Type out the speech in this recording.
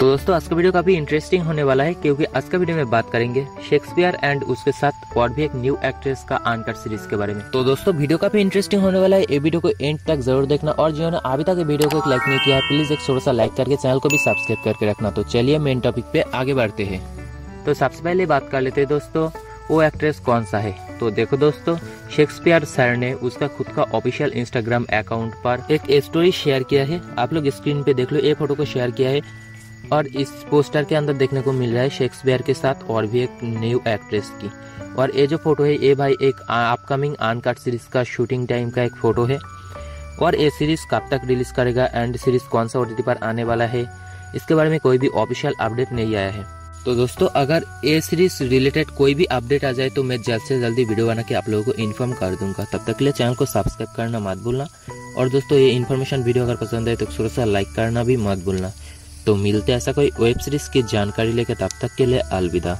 तो दोस्तों, आज का वीडियो काफ़ी इंटरेस्टिंग होने वाला है, क्योंकि आज का वीडियो में बात करेंगे शेक्सपियर एंड उसके साथ और भी एक न्यू एक्ट्रेस का आनकट सीरीज़ के बारे में। तो दोस्तों, वीडियो काफ़ी इंटरेस्टिंग होने वाला है। ये वीडियो को एंड तक ज़रूर देखना और जिन्होंने अभी तक वीडियो को एक लाइक नहीं किया है प्लीज़ एक छोटा सा लाइक करके चैनल को भी सब्सक्राइब करके रखना। तो चलिए मेन टॉपिक पे आगे बढ़ते हैं। तो सबसे पहले बात कर लेते हैं दोस्तों, वो एक्ट्रेस कौन सा है? तो देखो दोस्तों शेक्सपियर सर ने उसका खुद का ऑफिशियल इंस्टाग्राम अकाउंट पर एक स्टोरी शेयर किया है। आप लोग स्क्रीन पे देख लो, ये फ़ोटो को शेयर किया है। और इस पोस्टर के अंदर देखने को मिल रहा है शेक्सपियर के साथ और भी एक न्यू एक्ट्रेस की। और ये जो फ़ोटो है, ये भाई एक अपकमिंग अनकट सीरीज़ का शूटिंग टाइम का एक फ़ोटो है। और ये सीरीज़ कब तक रिलीज़ करेगा एंड सीरीज़ कौन सा ओटीटी पर आने वाला है, इसके बारे में कोई भी ऑफिशियल अपडेट नहीं आया है। तो दोस्तों, अगर ए सीरीज़ रिलेटेड कोई भी अपडेट आ जाए तो मैं जल्द से जल्दी वीडियो बना के आप लोगों को इन्फॉर्म कर दूँगा। तब तक के लिए चैनल को सब्सक्राइब करना मत भूलना। और दोस्तों, ये इन्फॉर्मेशन वीडियो अगर पसंद है तो थोड़ा सा लाइक करना भी मत भूलना। तो मिलते ऐसा कोई वेब सीरीज़ की जानकारी लेकर तब तक के लिए अलविदा।